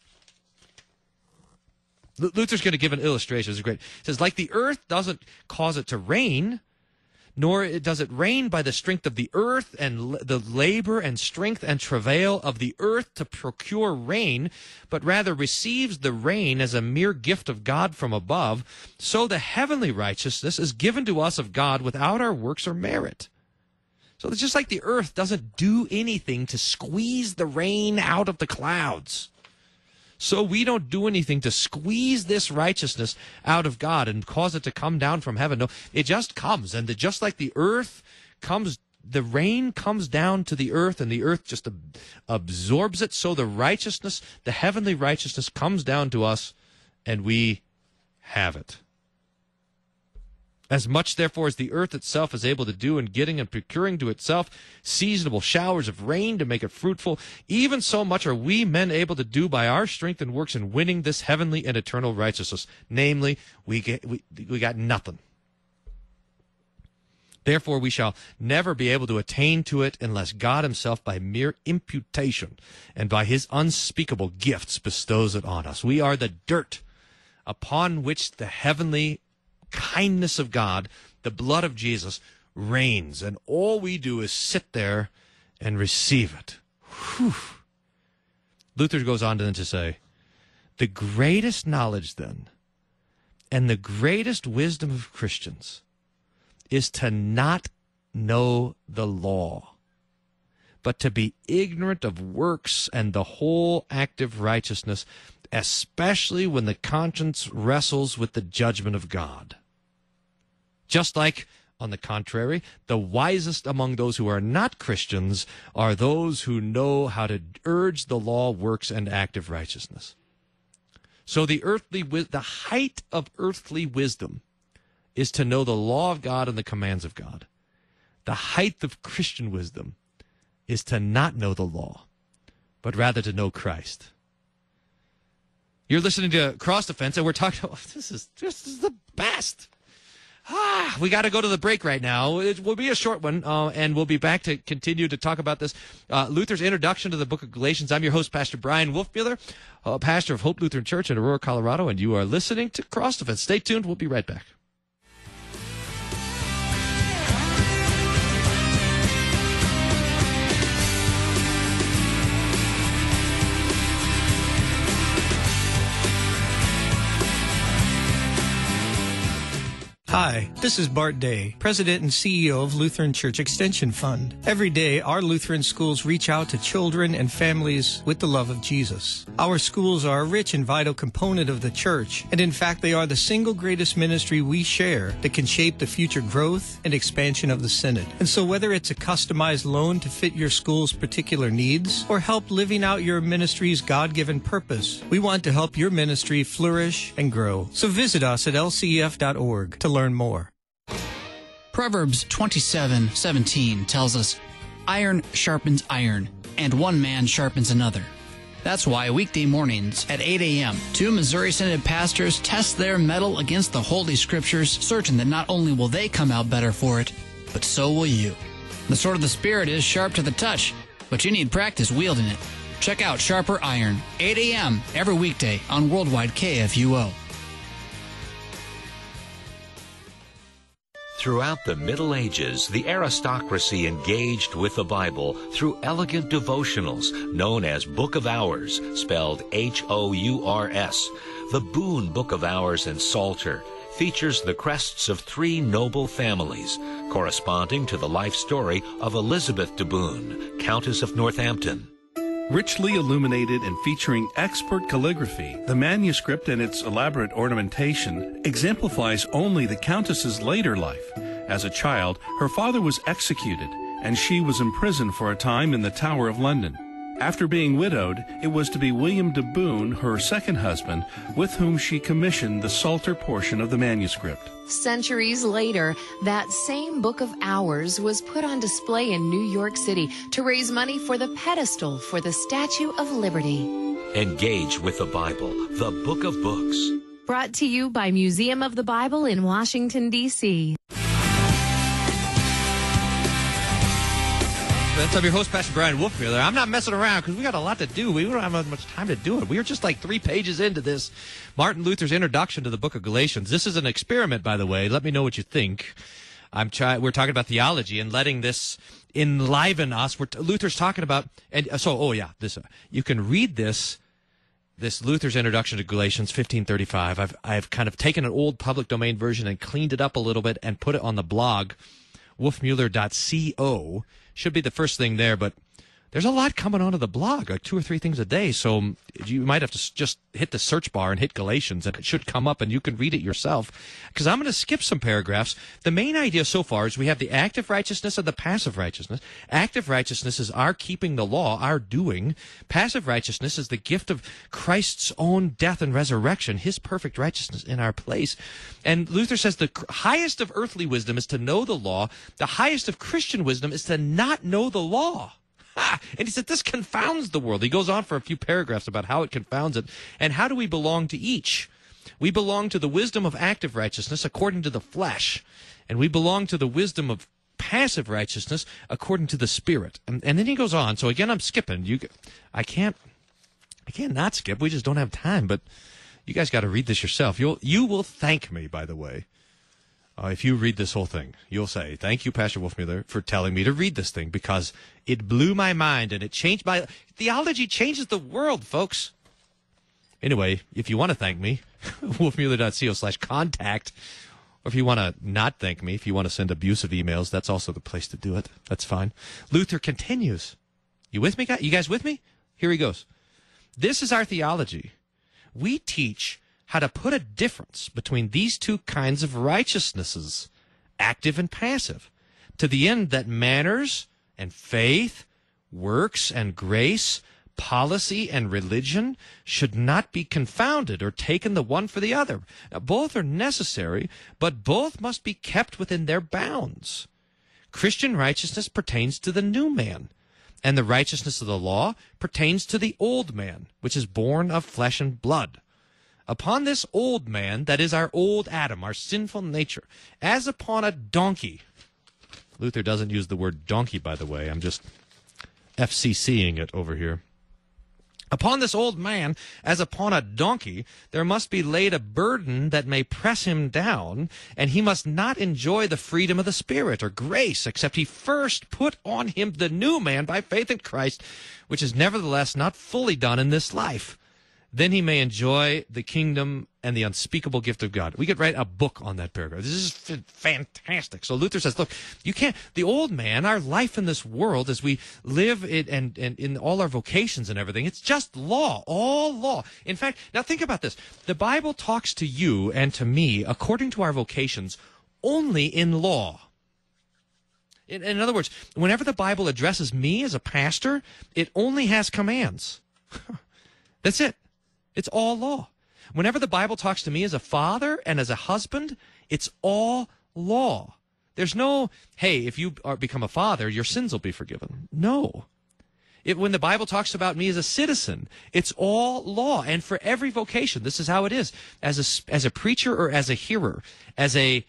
Luther's going to give an illustration. It's great. It says, like the earth doesn't cause it to rain, nor does it rain by the strength of the earth and the labor and strength and travail of the earth to procure rain, but rather receives the rain as a mere gift of God from above, so the heavenly righteousness is given to us of God without our works or merit. So it's just like the earth doesn't do anything to squeeze the rain out of the clouds. So we don't do anything to squeeze this righteousness out of God and cause it to come down from heaven. No, it just comes. And the, just like the earth comes, the rain comes down to the earth and the earth just ab- absorbs it. So the righteousness, the heavenly righteousness comes down to us and we have it. As much, therefore, as the earth itself is able to do in getting and procuring to itself seasonable showers of rain to make it fruitful, even so much are we men able to do by our strength and works in winning this heavenly and eternal righteousness. Namely, we get we, we got nothing. Therefore, we shall never be able to attain to it unless God Himself, by mere imputation and by His unspeakable gifts, bestows it on us. We are the dirt upon which the heavenly kindness of God, the blood of Jesus, reigns. And all we do is sit there and receive it. Whew. Luther goes on then to say, the greatest knowledge then, and the greatest wisdom of Christians is to not know the law, but to be ignorant of works and the whole active righteousness, especially when the conscience wrestles with the judgment of God. Just like, on the contrary, the wisest among those who are not Christians are those who know how to urge the law, works, and active righteousness. So the earthly, the height of earthly wisdom is to know the law of God and the commands of God. The height of Christian wisdom is to not know the law, but rather to know Christ. You're listening to Cross Defense, and we're talking. Oh, this is this is the best. Ah, we got to go to the break right now. It will be a short one, uh, and we'll be back to continue to talk about this. Uh, Luther's introduction to the book of Galatians. I'm your host, Pastor Bryan Wolfmueller, uh, pastor of Hope Lutheran Church in Aurora, Colorado, and you are listening to Cross Defense. Stay tuned. We'll be right back. Hi, this is Bart Day, President and CEO of Lutheran Church Extension Fund. Every day, our Lutheran schools reach out to children and families with the love of Jesus. Our schools are a rich and vital component of the church, and in fact, they are the single greatest ministry we share that can shape the future growth and expansion of the Synod. And so, whether it's a customized loan to fit your school's particular needs or help living out your ministry's God given purpose, we want to help your ministry flourish and grow. So, visit us at lcef.org to learn learn more. Proverbs 27:17 tells us, "Iron sharpens iron, and one man sharpens another." That's why weekday mornings at 8 a.m., two Missouri Synod pastors test their mettle against the Holy Scriptures, certain that not only will they come out better for it, but so will you. The sword of the Spirit is sharp to the touch, but you need practice wielding it. Check out Sharper Iron, 8 a.m. every weekday on Worldwide KFUO. Throughout the Middle Ages, the aristocracy engaged with the Bible through elegant devotionals known as Book of Hours, spelled H O U R S. The Bohun Book of Hours and Psalter features the crests of three noble families, corresponding to the life story of Elizabeth de Bohun, Countess of Northampton. Richly illuminated and featuring expert calligraphy, the manuscript and its elaborate ornamentation exemplifies only the Countess's later life. As a child, her father was executed, and she was imprisoned for a time in the Tower of London. After being widowed, it was to be William de Bohun, her second husband, with whom she commissioned the Psalter portion of the manuscript. Centuries later, that same Book of Hours was put on display in New York City to raise money for the pedestal for the Statue of Liberty. Engage with the Bible, the book of books. Brought to you by Museum of the Bible in Washington, D.C. That's I'm your host, Pastor Bryan Wolfmueller. I'm not messing around because we got a lot to do. We don't have much time to do it. We are just like three pages into this Martin Luther's introduction to the book of Galatians. This is an experiment, by the way. Let me know what you think. I'm We're talking about theology and letting this enliven us. We're Luther's talking about, and uh, so, oh yeah, this. Uh, you can read this this Luther's introduction to Galatians 1535. I've I've kind of taken an old public domain version and cleaned it up a little bit and put it on the blog wolfmueller.co should be the first thing there, but there's a lot coming onto the blog, like two or three things a day. So you might have to just hit the search bar and hit Galatians, and it should come up, and you can read it yourself. Because I'm going to skip some paragraphs. The main idea so far is we have the active righteousness and the passive righteousness. Active righteousness is our keeping the law, our doing. Passive righteousness is the gift of Christ's own death and resurrection, His perfect righteousness in our place. And Luther says the highest of earthly wisdom is to know the law. The highest of Christian wisdom is to not know the law. And he said, This confounds the world. He goes on for a few paragraphs about how it confounds it. And how do we belong to each? We belong to the wisdom of active righteousness according to the flesh, and we belong to the wisdom of passive righteousness according to the spirit. And, and then he goes on. So again, I'm skipping. You, I can't, I can't not skip. We just don't have time. But you guys got to read this yourself. You'll, you will thank me, by the way. Uh, if you read this whole thing, you'll say, Thank you, Pastor Wolfmueller, for telling me to read this thing because it blew my mind and it changed my theology changes the world, folks. Anyway, if you want to thank me, wolfmueller.co slash contact. Or if you want to not thank me, if you want to send abusive emails, that's also the place to do it. That's fine. Luther continues. You with me, guys? You guys with me? Here he goes. This is our theology. We teach how to put a difference between these two kinds of righteousnesses, active and passive, to the end that manners and faith, works and grace, policy and religion should not be confounded or taken the one for the other. Now, both are necessary, but both must be kept within their bounds. Christian righteousness pertains to the new man, and the righteousness of the law pertains to the old man, which is born of flesh and blood. Upon this old man, that is our old Adam, our sinful nature, as upon a donkey. Luther doesn't use the word donkey, by the way. I'm just FCCing it over here. Upon this old man, as upon a donkey, there must be laid a burden that may press him down, and he must not enjoy the freedom of the Spirit or grace, except he first put on him the new man by faith in Christ, which is nevertheless not fully done in this life then he may enjoy the kingdom and the unspeakable gift of God. We could write a book on that paragraph. This is fantastic. So Luther says, look, you can't, the old man, our life in this world as we live it and, and in all our vocations and everything, it's just law, all law. In fact, now think about this. The Bible talks to you and to me according to our vocations only in law. In, in other words, whenever the Bible addresses me as a pastor, it only has commands. That's it. It's all law. Whenever the Bible talks to me as a father and as a husband, it's all law. There's no, hey, if you are, become a father, your sins will be forgiven. No. It, when the Bible talks about me as a citizen, it's all law. And for every vocation, this is how it is. As a, as a preacher or as a hearer, as a,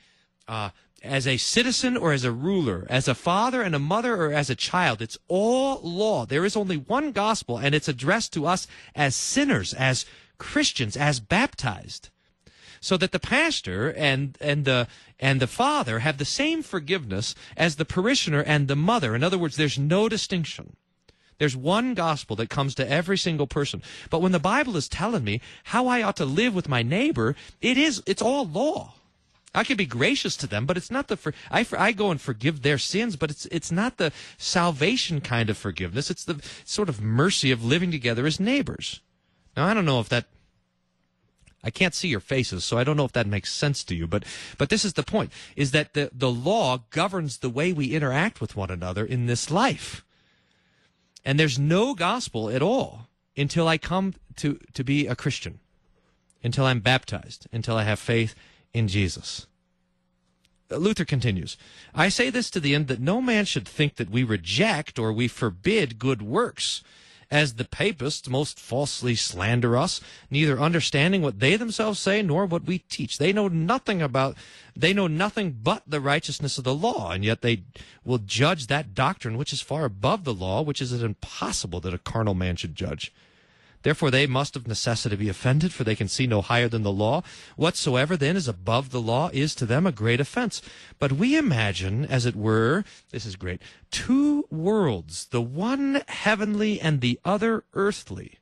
uh, as a citizen or as a ruler, as a father and a mother or as a child. It's all law. There is only one gospel, and it's addressed to us as sinners, as Christians, as baptized. So that the pastor and, and the and the father have the same forgiveness as the parishioner and the mother. In other words, there's no distinction. There's one gospel that comes to every single person. But when the Bible is telling me how I ought to live with my neighbor, it is it's all law. I can be gracious to them, but it's not the for, I, I go and forgive their sins, but it's it's not the salvation kind of forgiveness. It's the sort of mercy of living together as neighbors. Now, I don't know if that I can't see your faces, so I don't know if that makes sense to you, but but this is the point is that the the law governs the way we interact with one another in this life. And there's no gospel at all until I come to, to be a Christian, until I'm baptized, until I have faith in Jesus. Uh, Luther continues, I say this to the end that no man should think that we reject or we forbid good works, as the papists most falsely slander us, neither understanding what they themselves say nor what we teach. They know nothing about, they know nothing but the righteousness of the law, and yet they will judge that doctrine which is far above the law, which is impossible that a carnal man should judge. Therefore they must of necessity be offended, for they can see no higher than the law. Whatsoever then is above the law is to them a great offense. But we imagine, as it were, this is great, two worlds, the one heavenly and the other earthly.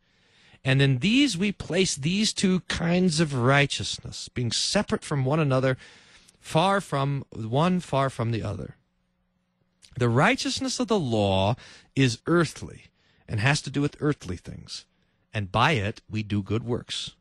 And in these we place these two kinds of righteousness, being separate from one another, far from one, far from the other. The righteousness of the law is earthly and has to do with earthly things and by it we do good works.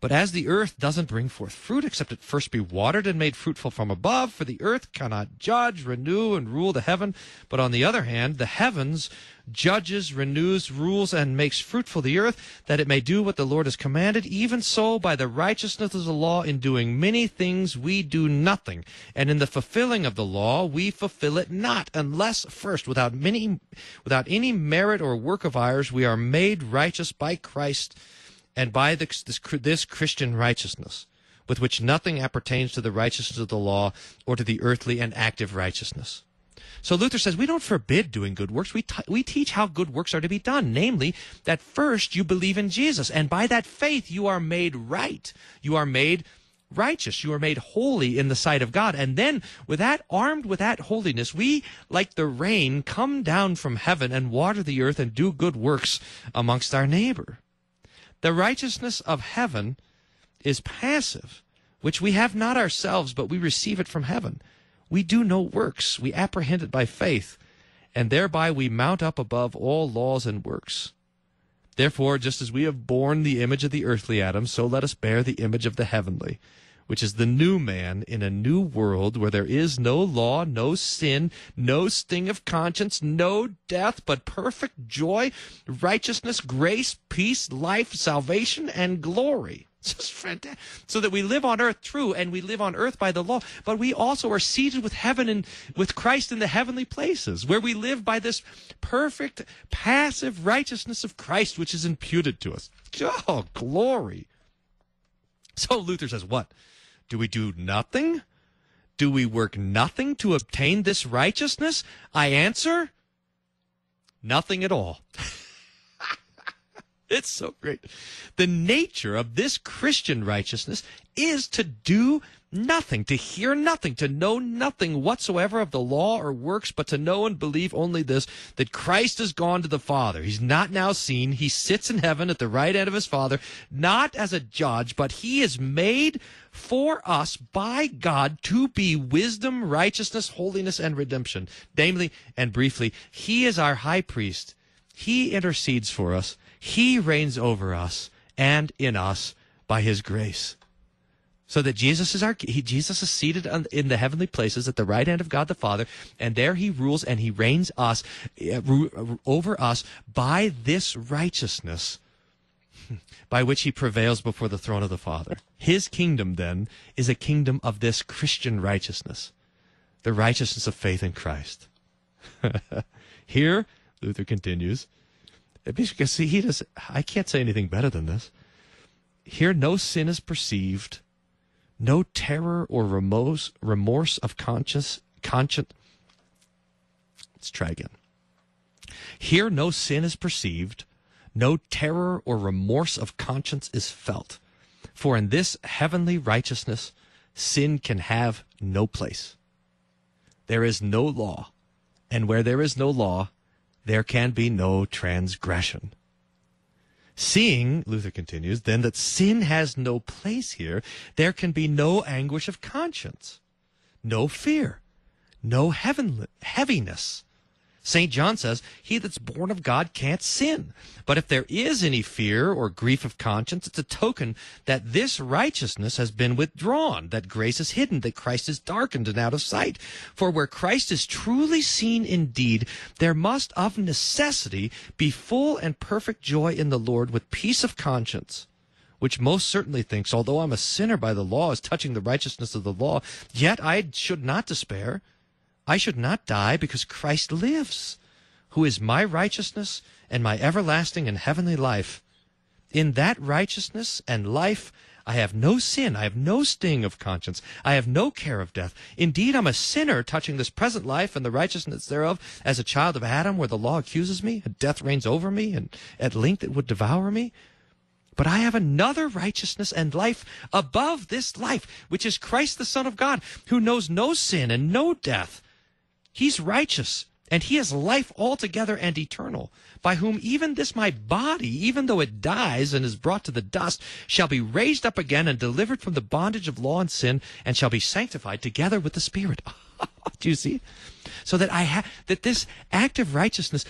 But as the earth doesn't bring forth fruit except it first be watered and made fruitful from above, for the earth cannot judge, renew, and rule the heaven. But on the other hand, the heavens judges, renews, rules, and makes fruitful the earth, that it may do what the Lord has commanded. Even so, by the righteousness of the law, in doing many things, we do nothing. And in the fulfilling of the law, we fulfill it not, unless first, without many, without any merit or work of ours, we are made righteous by Christ and by this, this, this Christian righteousness, with which nothing appertains to the righteousness of the law or to the earthly and active righteousness. So Luther says we don't forbid doing good works. We, t- we teach how good works are to be done. Namely, that first you believe in Jesus, and by that faith you are made right. You are made righteous. You are made holy in the sight of God. And then, with that, armed with that holiness, we, like the rain, come down from heaven and water the earth and do good works amongst our neighbor. The righteousness of heaven is passive, which we have not ourselves, but we receive it from heaven. We do no works, we apprehend it by faith, and thereby we mount up above all laws and works. Therefore, just as we have borne the image of the earthly Adam, so let us bear the image of the heavenly which is the new man in a new world where there is no law, no sin, no sting of conscience, no death, but perfect joy, righteousness, grace, peace, life, salvation, and glory. Just fantastic. So that we live on earth true and we live on earth by the law, but we also are seated with heaven and with Christ in the heavenly places where we live by this perfect passive righteousness of Christ which is imputed to us. Oh, glory. So Luther says, what? Do we do nothing? Do we work nothing to obtain this righteousness? I answer, nothing at all. it's so great. The nature of this Christian righteousness is to do nothing, to hear nothing, to know nothing whatsoever of the law or works, but to know and believe only this, that Christ has gone to the Father. He's not now seen. He sits in heaven at the right hand of his Father, not as a judge, but he is made for us by God to be wisdom, righteousness, holiness, and redemption. Namely and briefly, he is our high priest. He intercedes for us. He reigns over us and in us by his grace so that Jesus is our he, Jesus is seated on, in the heavenly places at the right hand of God the Father, and there he rules and he reigns us uh, over us by this righteousness by which he prevails before the throne of the Father. His kingdom then is a kingdom of this Christian righteousness, the righteousness of faith in Christ. Here, Luther continues, because see, he does. I can't say anything better than this. Here, no sin is perceived no terror or remorse, remorse of conscience, conscience. Let's try again. Here, no sin is perceived, no terror or remorse of conscience is felt. For in this heavenly righteousness, sin can have no place. There is no law, and where there is no law, there can be no transgression. Seeing, Luther continues, then that sin has no place here, there can be no anguish of conscience, no fear, no heaviness, St. John says, He that's born of God can't sin. But if there is any fear or grief of conscience, it's a token that this righteousness has been withdrawn, that grace is hidden, that Christ is darkened and out of sight. For where Christ is truly seen indeed, there must of necessity be full and perfect joy in the Lord with peace of conscience which most certainly thinks, although I'm a sinner by the law, as touching the righteousness of the law, yet I should not despair. I should not die because Christ lives, who is my righteousness and my everlasting and heavenly life. In that righteousness and life, I have no sin. I have no sting of conscience. I have no care of death. Indeed, I'm a sinner touching this present life and the righteousness thereof as a child of Adam, where the law accuses me and death reigns over me and at length it would devour me. But I have another righteousness and life above this life, which is Christ the Son of God, who knows no sin and no death. He's righteous, and he has life altogether and eternal, by whom even this my body, even though it dies and is brought to the dust, shall be raised up again and delivered from the bondage of law and sin, and shall be sanctified together with the Spirit. Do you see? So that I have that this act of righteousness,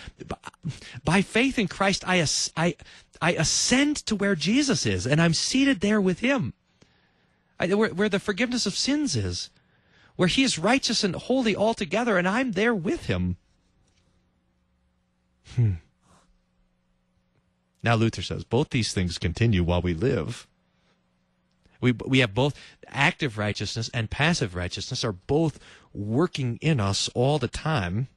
by faith in Christ, I, I I ascend to where Jesus is, and I'm seated there with Him, I, where, where the forgiveness of sins is, where He is righteous and holy altogether, and I'm there with Him. Hmm. Now Luther says both these things continue while we live. We, we have both active righteousness and passive righteousness are both working in us all the time.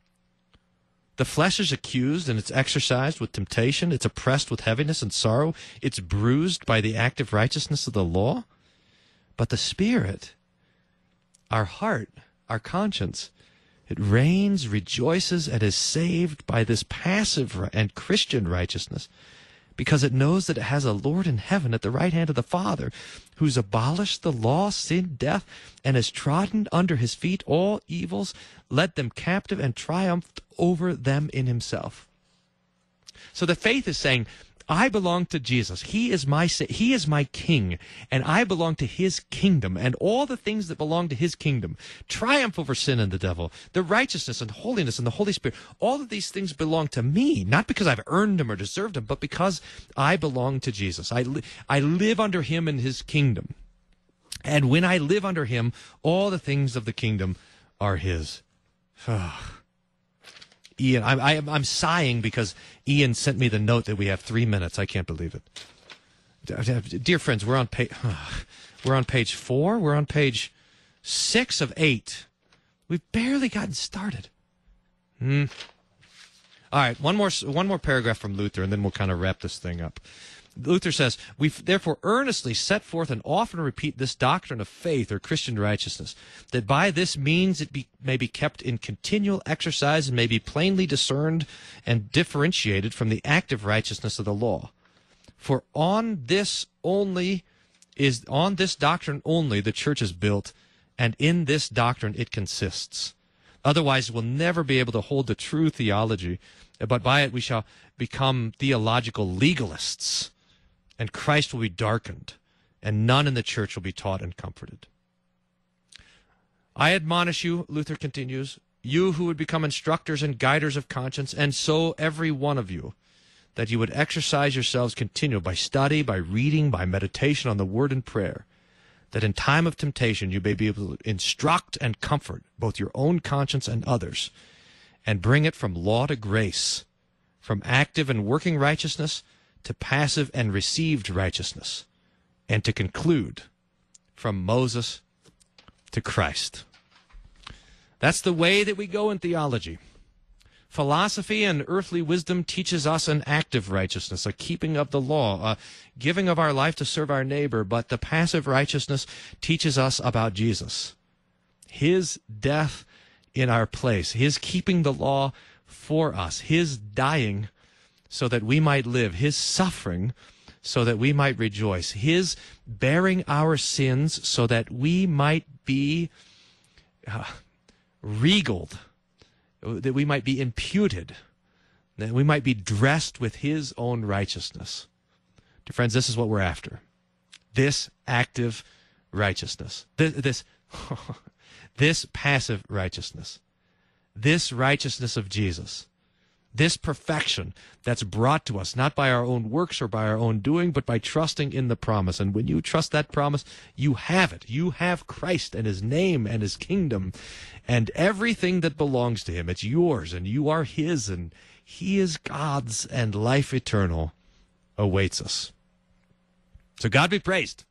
The flesh is accused and it's exercised with temptation. It's oppressed with heaviness and sorrow. It's bruised by the active righteousness of the law. But the spirit, our heart, our conscience, it reigns, rejoices, and is saved by this passive and Christian righteousness because it knows that it has a Lord in heaven at the right hand of the Father who's abolished the law, sin, death, and has trodden under his feet all evils, led them captive, and triumphed over them in himself. So the faith is saying, I belong to Jesus. He is my he is my king and I belong to his kingdom and all the things that belong to his kingdom. Triumph over sin and the devil, the righteousness and holiness and the Holy Spirit. All of these things belong to me, not because I've earned them or deserved them, but because I belong to Jesus. I I live under him in his kingdom. And when I live under him, all the things of the kingdom are his. Ian, I'm, I, am i am sighing because Ian sent me the note that we have three minutes. I can't believe it. Dear friends, we're on page, we're on page four. We're on page six of eight. We've barely gotten started. Hmm. All right, one more, one more paragraph from Luther, and then we'll kind of wrap this thing up. Luther says, We therefore earnestly set forth and often repeat this doctrine of faith or Christian righteousness, that by this means it be, may be kept in continual exercise and may be plainly discerned and differentiated from the active righteousness of the law. For on this only is on this doctrine only the church is built, and in this doctrine it consists. Otherwise, we'll never be able to hold the true theology, but by it we shall become theological legalists and Christ will be darkened, and none in the church will be taught and comforted. I admonish you, Luther continues, you who would become instructors and guiders of conscience, and so every one of you, that you would exercise yourselves continually by study, by reading, by meditation on the word and prayer, that in time of temptation you may be able to instruct and comfort both your own conscience and others, and bring it from law to grace, from active and working righteousness to passive and received righteousness, and to conclude from Moses to Christ. That's the way that we go in theology. Philosophy and earthly wisdom teaches us an active righteousness, a keeping of the law, a giving of our life to serve our neighbor, but the passive righteousness teaches us about Jesus. His death in our place, his keeping the law for us, his dying so that we might live, his suffering so that we might rejoice, his bearing our sins so that we might be uh, regaled, that we might be imputed, that we might be dressed with his own righteousness. Dear friends, this is what we're after. This active righteousness. This, this, this passive righteousness. this righteousness of Jesus, this perfection that's brought to us not by our own works or by our own doing, but by trusting in the promise. And when you trust that promise, you have it. You have Christ and his name and his kingdom and everything that belongs to him. It's yours and you are his and he is God's and life eternal awaits us. So God be praised.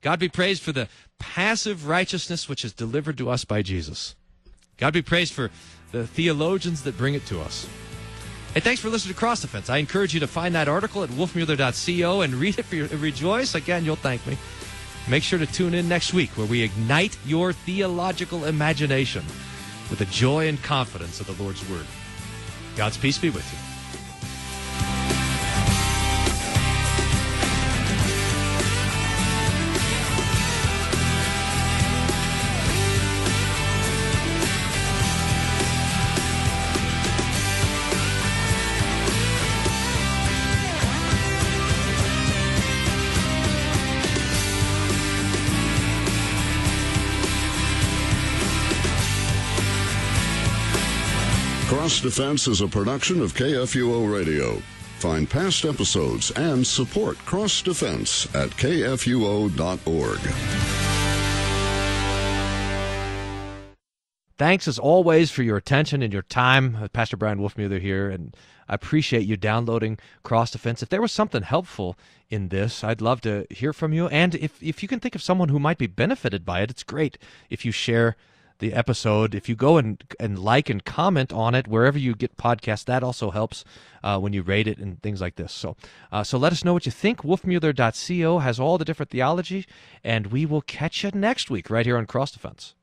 God be praised for the passive righteousness which is delivered to us by Jesus. God be praised for the theologians that bring it to us. Hey, thanks for listening to Cross Defense. I encourage you to find that article at wolfmueller.co and read it for your, rejoice. Again, you'll thank me. Make sure to tune in next week where we ignite your theological imagination with the joy and confidence of the Lord's Word. God's peace be with you. Defense is a production of KFUO Radio. Find past episodes and support Cross Defense at kfuo.org. Thanks as always for your attention and your time. Uh, Pastor Bryan Wolfmueller here, and I appreciate you downloading Cross Defense. If there was something helpful in this, I'd love to hear from you. And if, if you can think of someone who might be benefited by it, it's great if you share the episode. If you go and and like and comment on it wherever you get podcasts, that also helps uh, when you rate it and things like this. So uh, so let us know what you think. Wolfmueller.co has all the different theology, and we will catch you next week right here on Cross Defense.